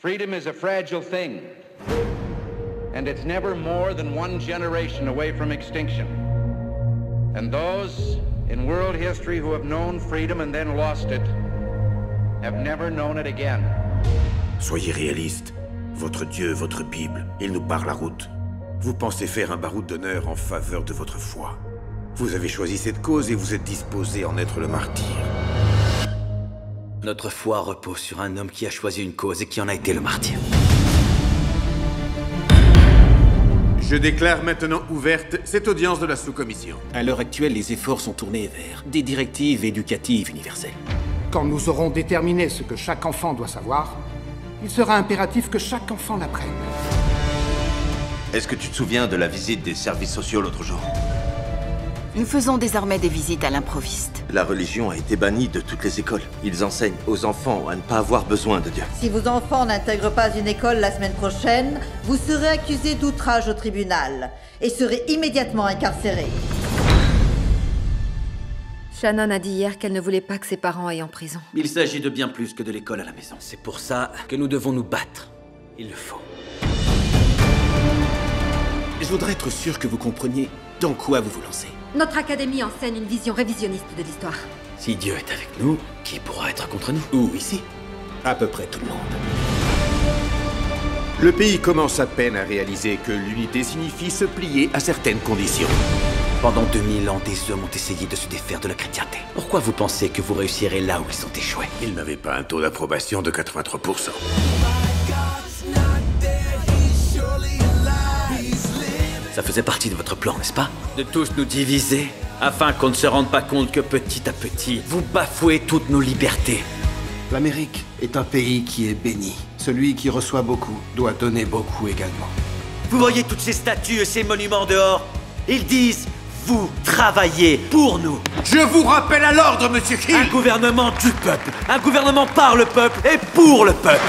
Freedom is a fragile thing, and it's never more than one generation away from extinction. And those in world history who have known freedom and then lost it have never known it again. Soyez réaliste. Votre Dieu, votre Bible, il nous barre la route. Vous pensez faire un baroud d'honneur en faveur de votre foi. Vous avez choisi cette cause et vous êtes disposé à en être le martyr. Notre foi repose sur un homme qui a choisi une cause et qui en a été le martyr. Je déclare maintenant ouverte cette audience de la sous-commission. À l'heure actuelle, les efforts sont tournés vers des directives éducatives universelles. Quand nous aurons déterminé ce que chaque enfant doit savoir, il sera impératif que chaque enfant l'apprenne. Est-ce que tu te souviens de la visite des services sociaux l'autre jour? Nous faisons désormais des visites à l'improviste. La religion a été bannie de toutes les écoles. Ils enseignent aux enfants à ne pas avoir besoin de Dieu. Si vos enfants n'intègrent pas une école la semaine prochaine, vous serez accusé d'outrage au tribunal et serez immédiatement incarcéré. Shannon a dit hier qu'elle ne voulait pas que ses parents aillent en prison. Il s'agit de bien plus que de l'école à la maison. C'est pour ça que nous devons nous battre. Il le faut. Je voudrais être sûr que vous compreniez dans quoi vous vous lancez. Notre académie enseigne une vision révisionniste de l'histoire. Si Dieu est avec nous, qui pourra être contre nous? Ou ici? À peu près tout le monde. Le pays commence à peine à réaliser que l'unité signifie se plier à certaines conditions. Pendant 2000 ans, des hommes ont essayé de se défaire de la chrétienté. Pourquoi vous pensez que vous réussirez là où ils ont échoué? Ils n'avaient pas un taux d'approbation de 83%. Ça faisait partie de votre plan, n'est-ce pas De tous nous diviser, afin qu'on ne se rende pas compte que petit à petit, vous bafouez toutes nos libertés. L'Amérique est un pays qui est béni. Celui qui reçoit beaucoup doit donner beaucoup également. Vous voyez toutes ces statues et ces monuments dehors? Ils disent vous travaillez pour nous. Je vous rappelle à l'ordre, monsieur Hill Un gouvernement du peuple, un gouvernement par le peuple et pour le peuple.